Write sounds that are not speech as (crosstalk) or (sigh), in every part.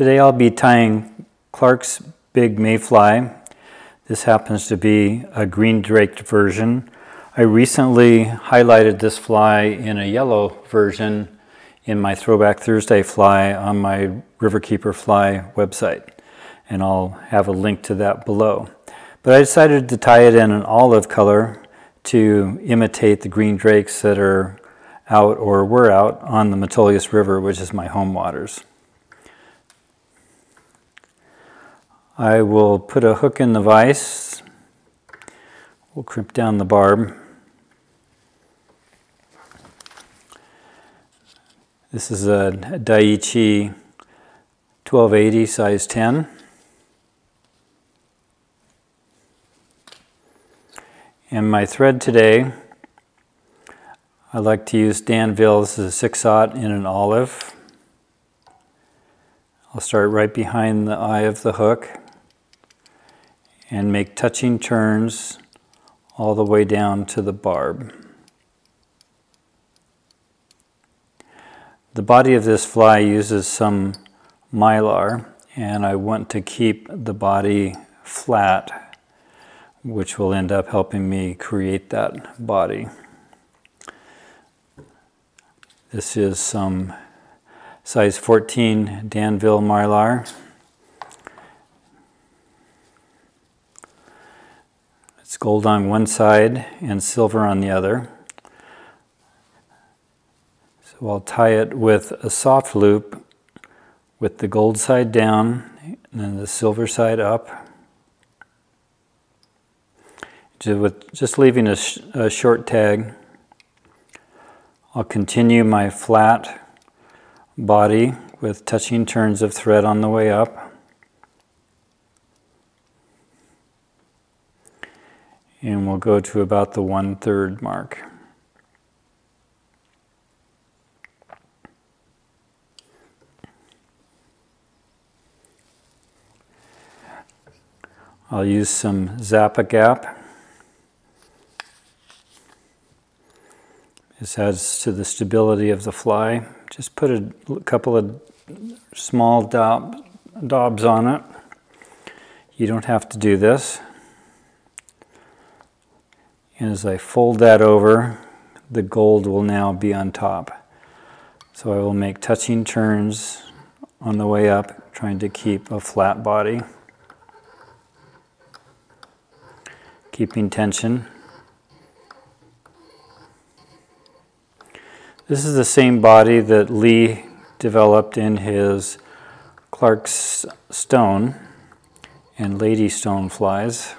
Today I'll be tying Clark's Big Mayfly. This happens to be a green drake version. I recently highlighted this fly in a yellow version in my Throwback Thursday fly on my Riverkeeper Fly website, and I'll have a link to that below. But I decided to tie it in an olive color to imitate the green drakes that are out or were out on the Metolius River, which is my home waters. I will put a hook in the vise. We'll crimp down the barb. This is a Daiichi 1280 size 10. And my thread today, I like to use Danville. This is a 6 aught in an olive. I'll start right behind the eye of the hook and make touching turns all the way down to the barb. The body of this fly uses some mylar and I want to keep the body flat which will end up helping me create that body. This is some size 14 Danville mylar. It's gold on one side and silver on the other. So I'll tie it with a soft loop with the gold side down and then the silver side up. Just, with, just leaving a, sh a short tag. I'll continue my flat body with touching turns of thread on the way up. And we'll go to about the one third mark. I'll use some Zap-A-Gap. This adds to the stability of the fly. Just put a couple of small daub, daubs on it. You don't have to do this. And as I fold that over, the gold will now be on top. So I will make touching turns on the way up, trying to keep a flat body. keeping tension. This is the same body that Lee developed in his Clark's stone and lady stone flies.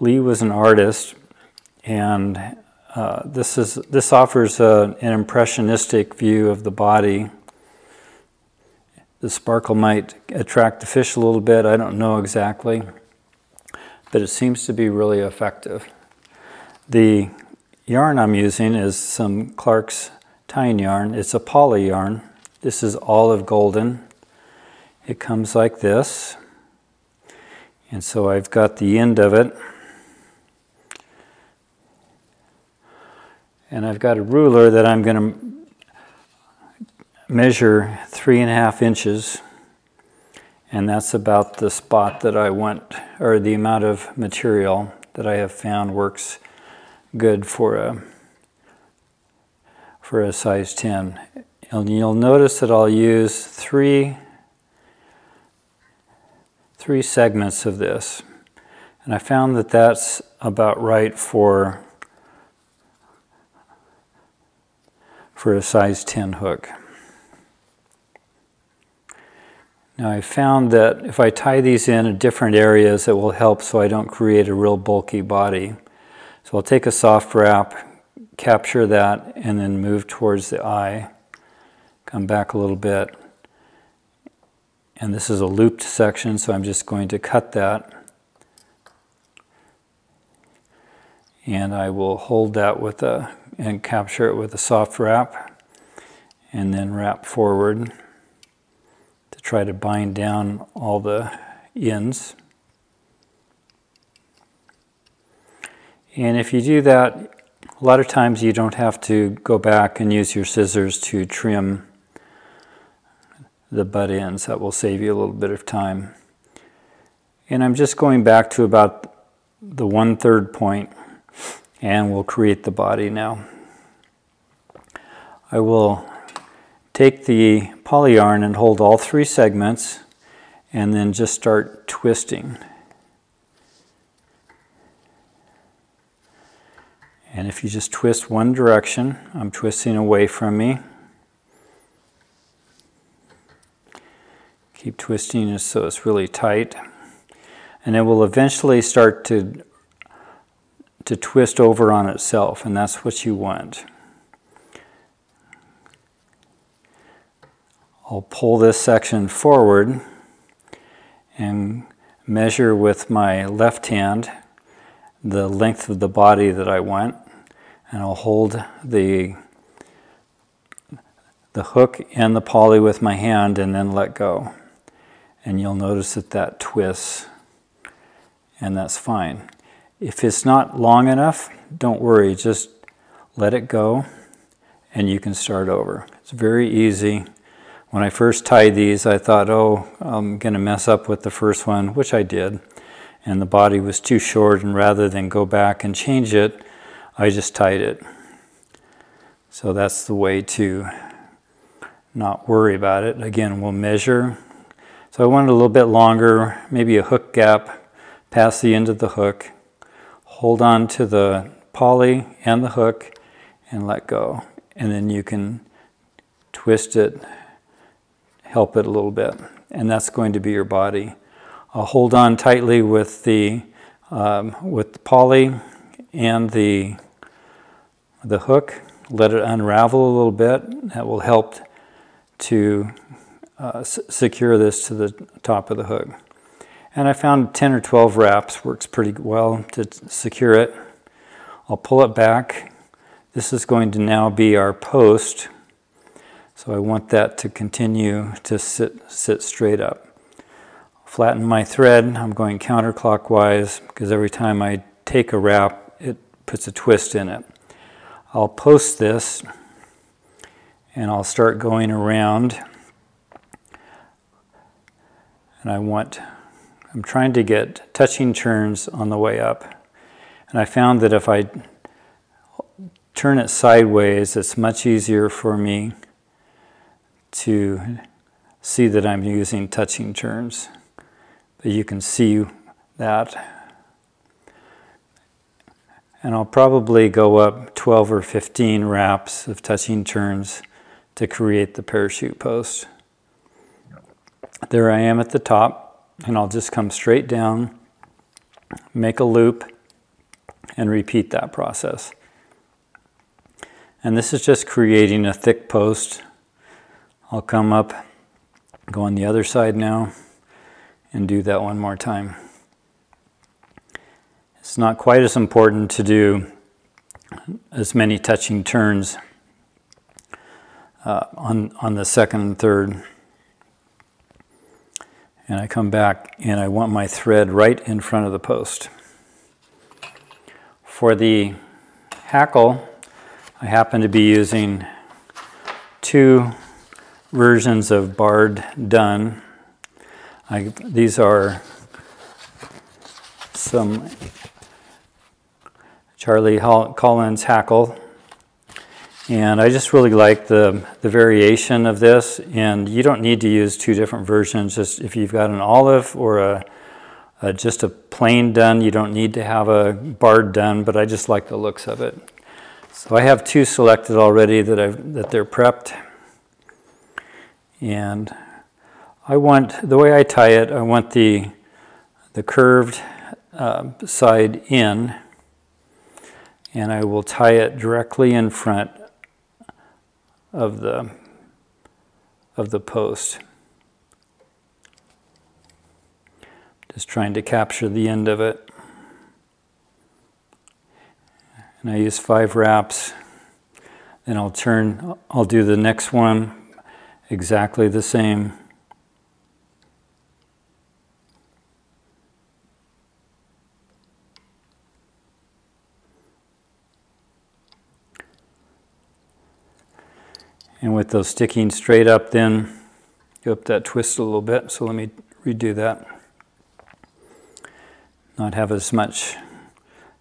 Lee was an artist, and uh, this is this offers a, an impressionistic view of the body. The sparkle might attract the fish a little bit. I don't know exactly but it seems to be really effective. The yarn I'm using is some Clark's tying yarn. It's a poly yarn. This is olive golden. It comes like this. And so I've got the end of it. And I've got a ruler that I'm going to measure three and a half inches and that's about the spot that I want, or the amount of material that I have found works good for a, for a size 10. And you'll notice that I'll use three, three segments of this. And I found that that's about right for, for a size 10 hook. Now I found that if I tie these in at different areas, it will help so I don't create a real bulky body. So I'll take a soft wrap, capture that, and then move towards the eye. Come back a little bit. And this is a looped section, so I'm just going to cut that. And I will hold that with a, and capture it with a soft wrap, and then wrap forward to try to bind down all the ends. And if you do that, a lot of times you don't have to go back and use your scissors to trim the butt ends. That will save you a little bit of time. And I'm just going back to about the one third point and we'll create the body now. I will take the poly yarn and hold all three segments and then just start twisting. And if you just twist one direction, I'm twisting away from me. Keep twisting so it's really tight. And it will eventually start to, to twist over on itself, and that's what you want. I'll pull this section forward and measure with my left hand the length of the body that I want and I'll hold the the hook and the poly with my hand and then let go. And you'll notice that that twists and that's fine. If it's not long enough, don't worry, just let it go and you can start over. It's very easy. When I first tied these, I thought, oh, I'm going to mess up with the first one, which I did and the body was too short and rather than go back and change it, I just tied it. So that's the way to not worry about it. Again, we'll measure. So I wanted a little bit longer, maybe a hook gap past the end of the hook. Hold on to the poly and the hook and let go. And then you can twist it, help it a little bit. And that's going to be your body. I'll hold on tightly with the um, with the poly and the the hook. Let it unravel a little bit. That will help to uh, secure this to the top of the hook. And I found 10 or 12 wraps works pretty well to secure it. I'll pull it back. This is going to now be our post. So I want that to continue to sit, sit straight up flatten my thread. I'm going counterclockwise because every time I take a wrap, it puts a twist in it. I'll post this and I'll start going around. And I want, I'm trying to get touching turns on the way up. And I found that if I turn it sideways, it's much easier for me to see that I'm using touching turns that you can see that. And I'll probably go up 12 or 15 wraps of touching turns to create the parachute post. There I am at the top, and I'll just come straight down, make a loop, and repeat that process. And this is just creating a thick post. I'll come up, go on the other side now and do that one more time. It's not quite as important to do as many touching turns uh, on, on the second and third. And I come back and I want my thread right in front of the post. For the hackle, I happen to be using two versions of barred dun I, these are some Charlie Collins hackle. And I just really like the, the variation of this. And you don't need to use two different versions. Just if you've got an olive or a, a just a plain dun, you don't need to have a barred dun, but I just like the looks of it. So I have two selected already that, I've, that they're prepped. And I want, the way I tie it, I want the, the curved uh, side in, and I will tie it directly in front of the, of the post. Just trying to capture the end of it. And I use five wraps. Then I'll turn, I'll do the next one exactly the same. And with those sticking straight up then, go up that twist a little bit, so let me redo that. Not have as much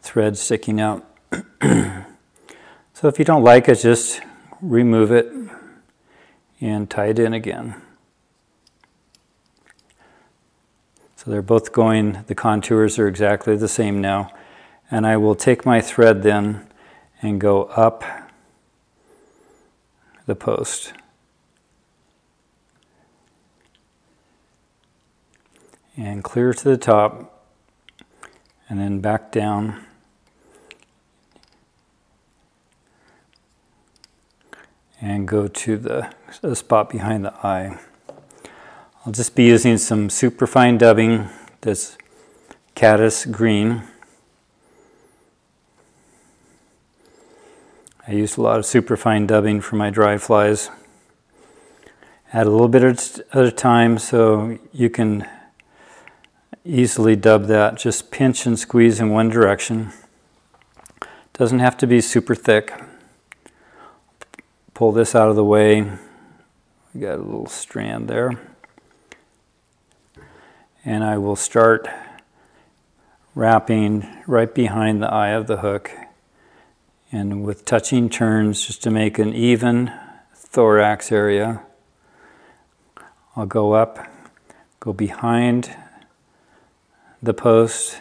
thread sticking out. (clears throat) so if you don't like it, just remove it and tie it in again. So they're both going, the contours are exactly the same now. And I will take my thread then and go up the post. And clear to the top and then back down. And go to the, the spot behind the eye. I'll just be using some superfine dubbing that's caddis green. I used a lot of superfine dubbing for my dry flies. Add a little bit at a time so you can easily dub that. Just pinch and squeeze in one direction. Doesn't have to be super thick. Pull this out of the way. We got a little strand there. And I will start wrapping right behind the eye of the hook and with touching turns just to make an even thorax area. I'll go up, go behind the post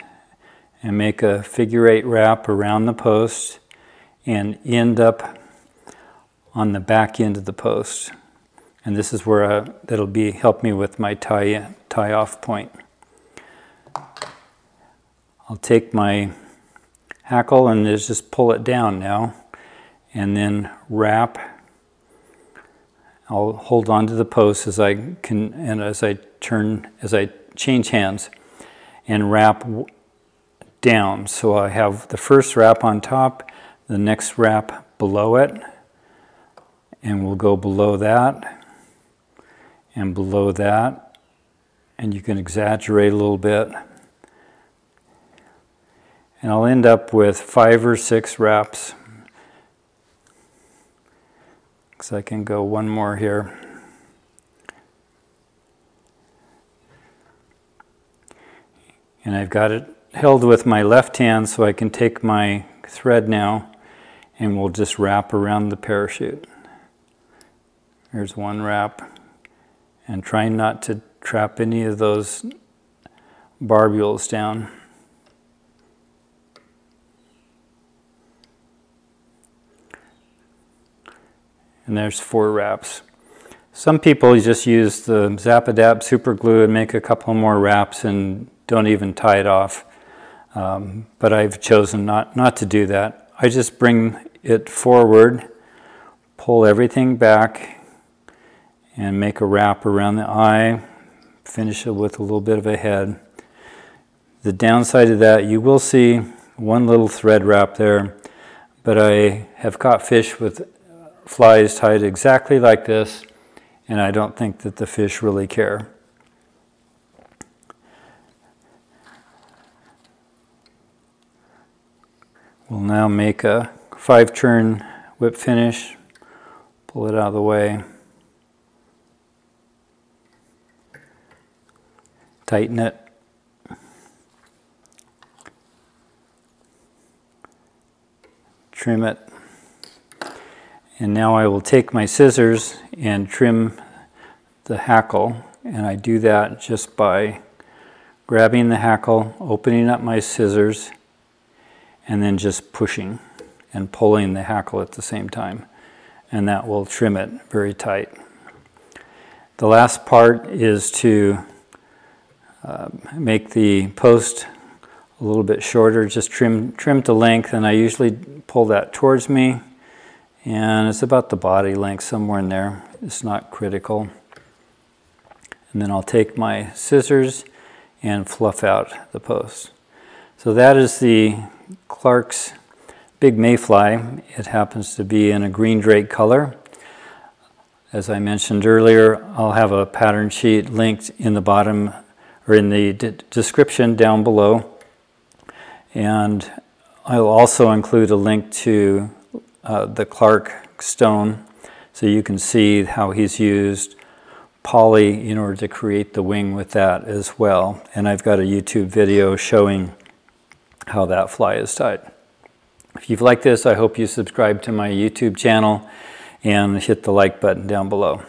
and make a figure eight wrap around the post and end up on the back end of the post. And this is where I, that'll be help me with my tie, tie off point. I'll take my hackle and just pull it down now and then wrap. I'll hold on to the post as I can and as I turn, as I change hands and wrap down. So I have the first wrap on top, the next wrap below it, and we'll go below that and below that. And you can exaggerate a little bit. And I'll end up with five or six wraps. So I can go one more here. And I've got it held with my left hand so I can take my thread now and we'll just wrap around the parachute. There's one wrap. And try not to trap any of those barbules down. And there's four wraps. Some people just use the Zap-A-Gap super glue and make a couple more wraps and don't even tie it off. Um, but I've chosen not, not to do that. I just bring it forward, pull everything back, and make a wrap around the eye, finish it with a little bit of a head. The downside of that, you will see one little thread wrap there, but I have caught fish with flies tied exactly like this, and I don't think that the fish really care. We'll now make a five turn whip finish, pull it out of the way, tighten it. Trim it and now I will take my scissors and trim the hackle. And I do that just by grabbing the hackle, opening up my scissors, and then just pushing and pulling the hackle at the same time. And that will trim it very tight. The last part is to uh, make the post a little bit shorter, just trim, trim to length, and I usually pull that towards me and it's about the body length somewhere in there. It's not critical. And then I'll take my scissors and fluff out the post. So that is the Clark's Big Mayfly. It happens to be in a green drake color. As I mentioned earlier, I'll have a pattern sheet linked in the bottom or in the description down below. And I'll also include a link to uh, the Clark stone so you can see how he's used poly in order to create the wing with that as well. And I've got a YouTube video showing how that fly is tied. If you've liked this, I hope you subscribe to my YouTube channel and hit the like button down below.